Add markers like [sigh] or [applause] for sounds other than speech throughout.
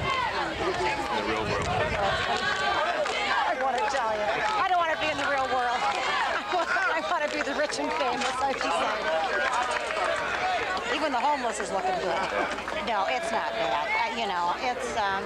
I want to tell you, I don't want to be in the real world. [laughs] I want, to be the rich and famous, like you said. Even the homeless is looking good. No, it's not bad. You know, it's. Um,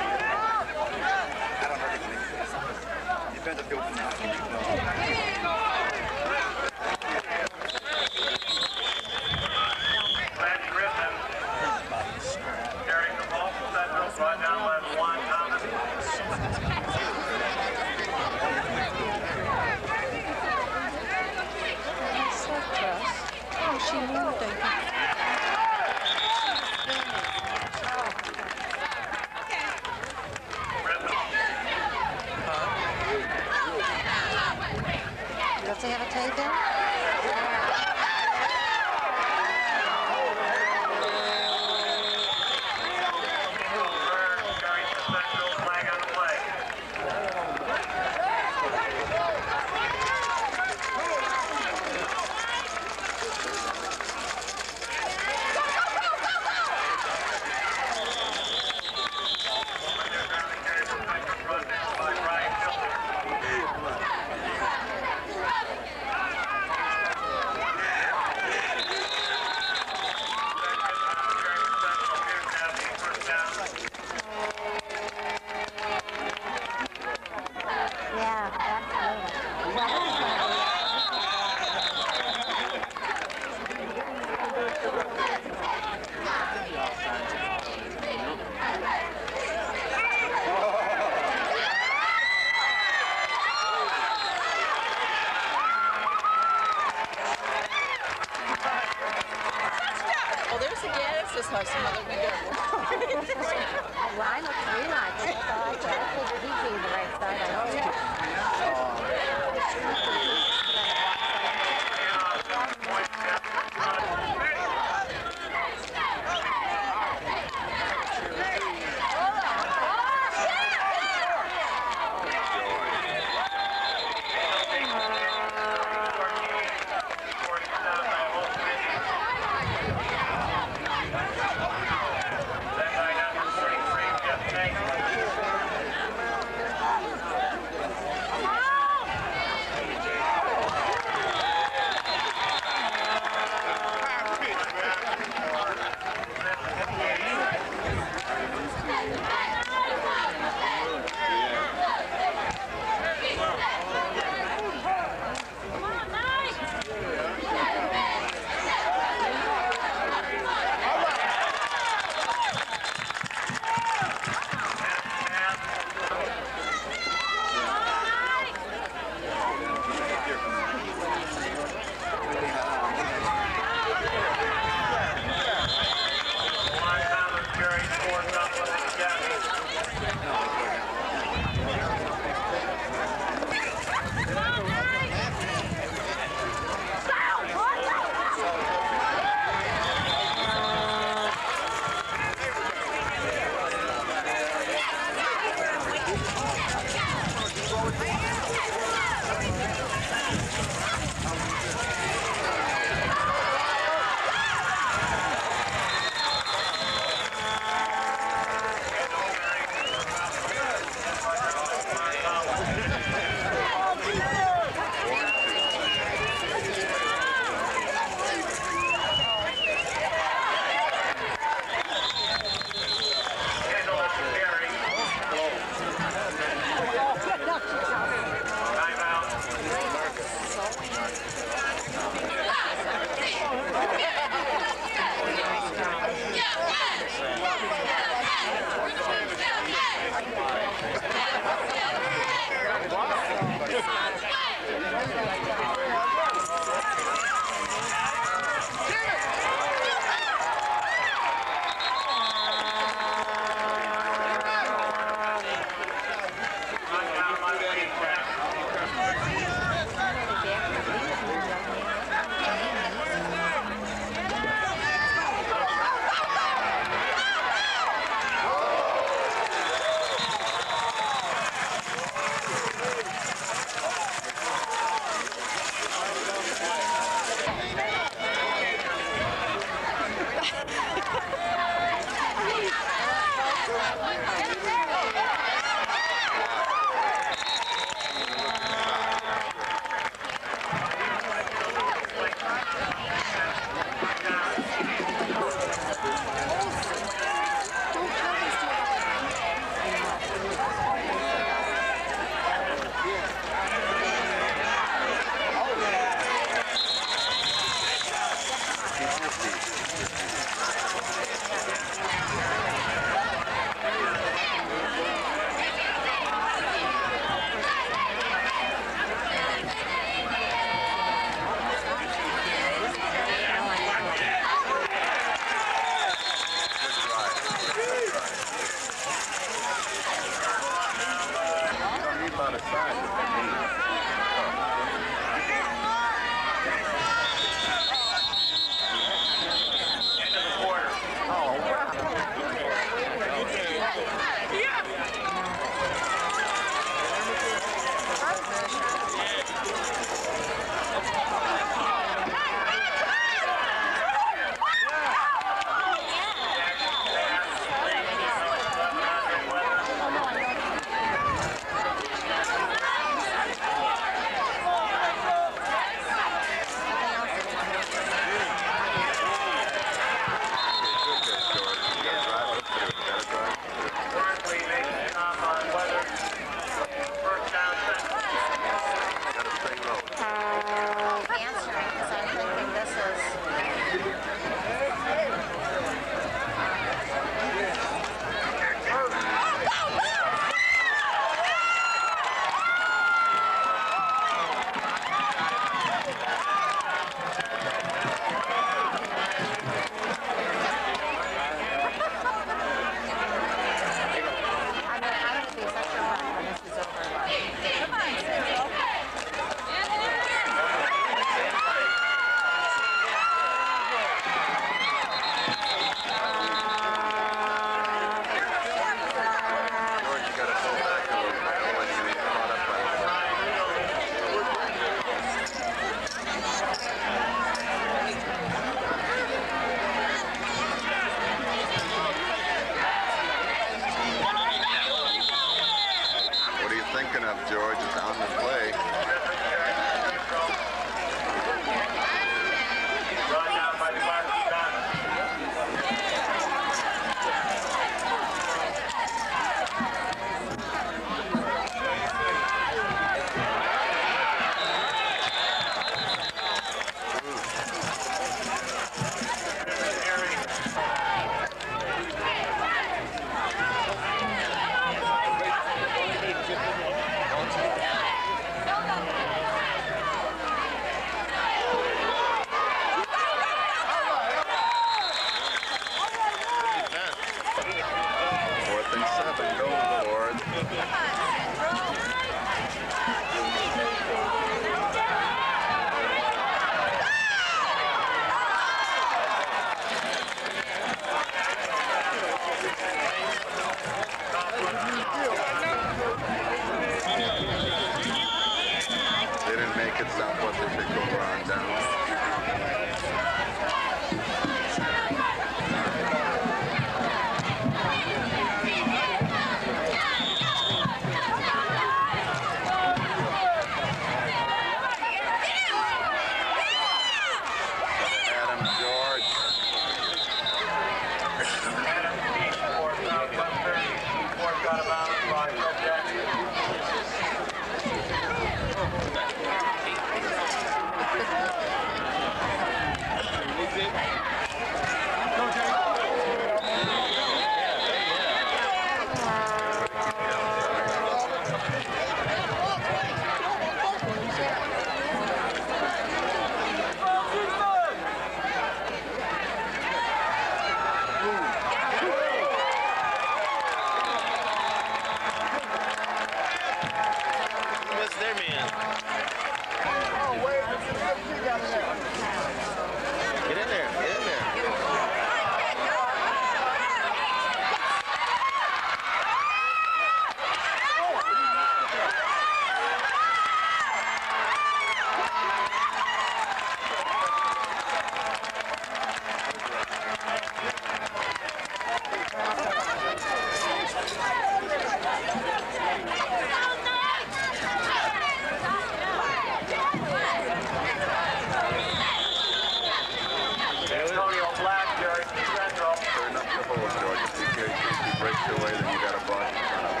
breaks away, then you got a body in front of him.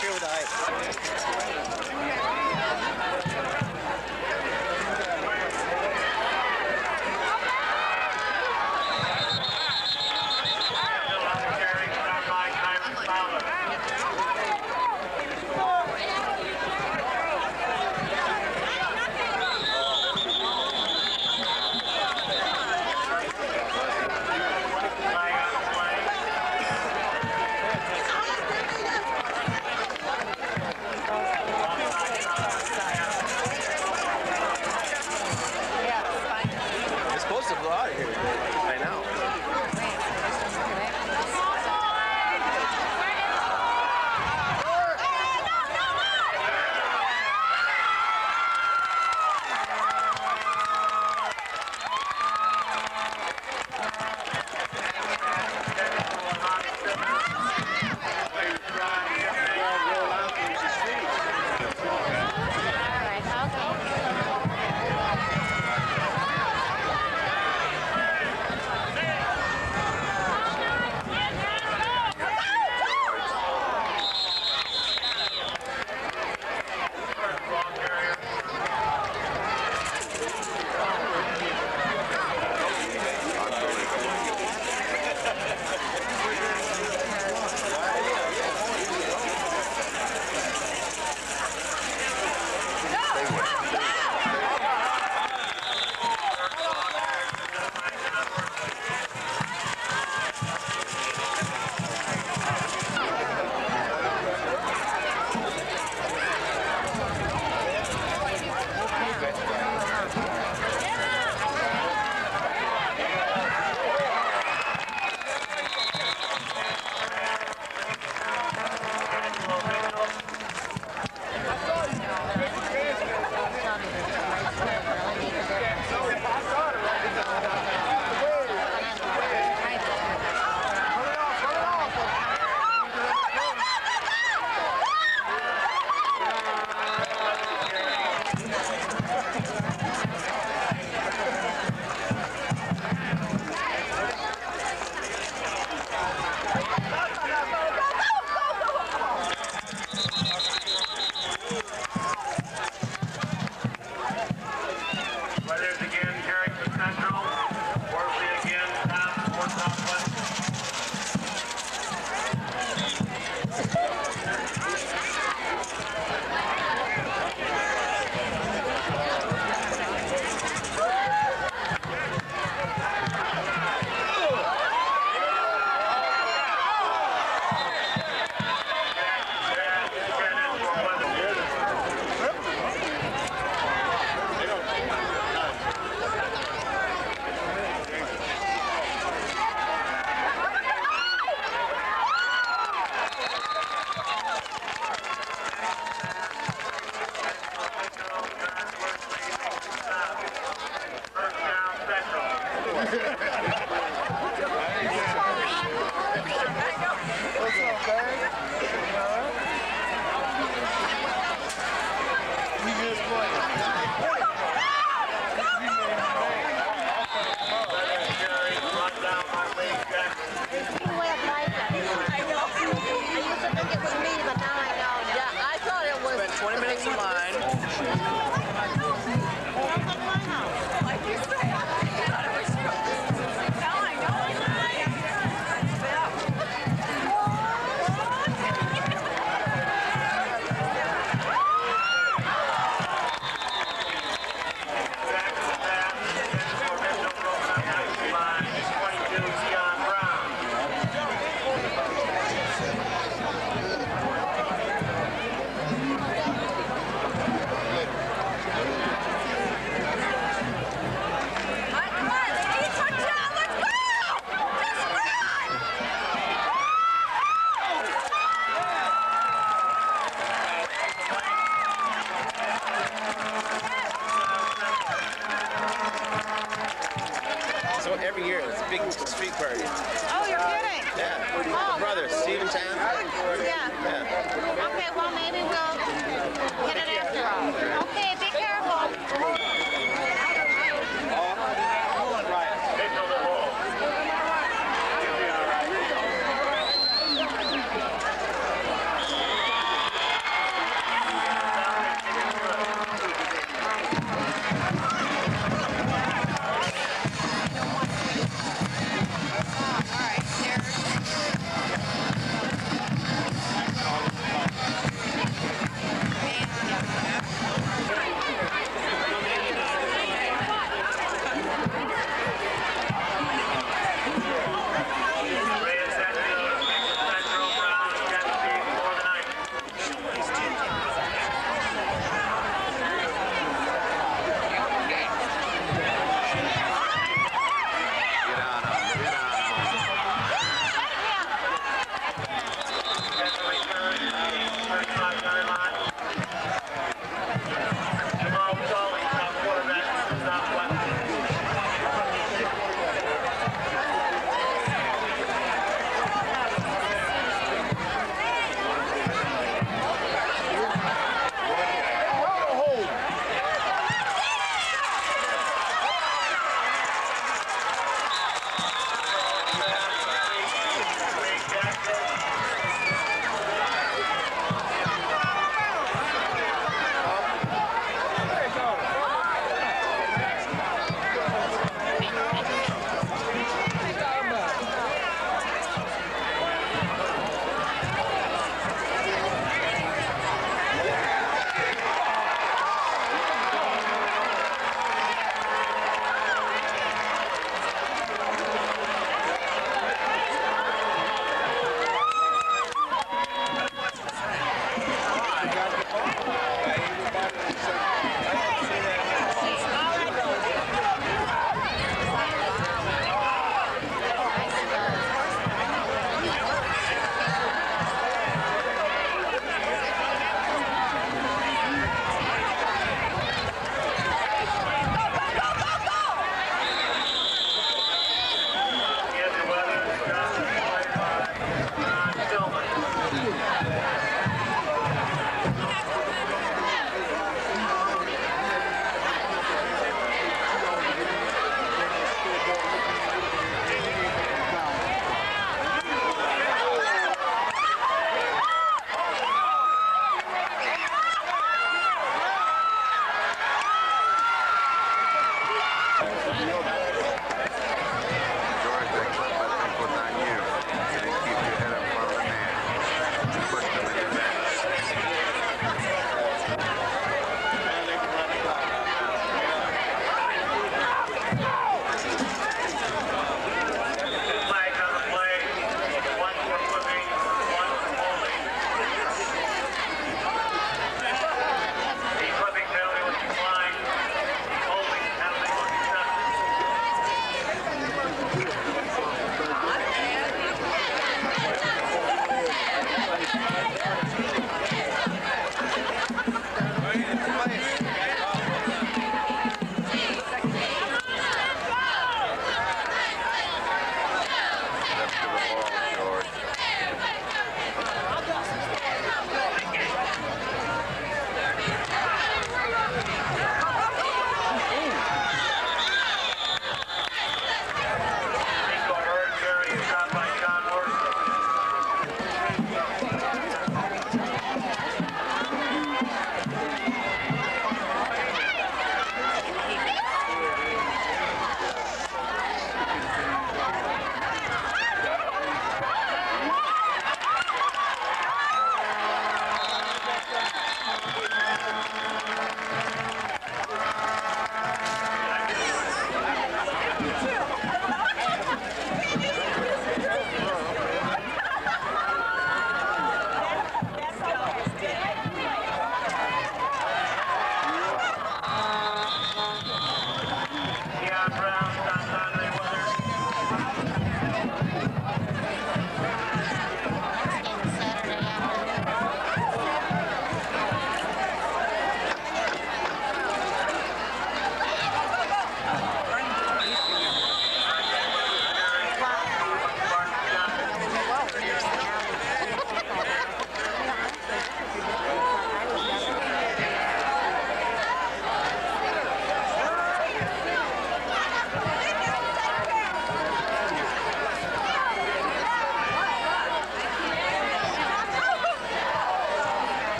It's done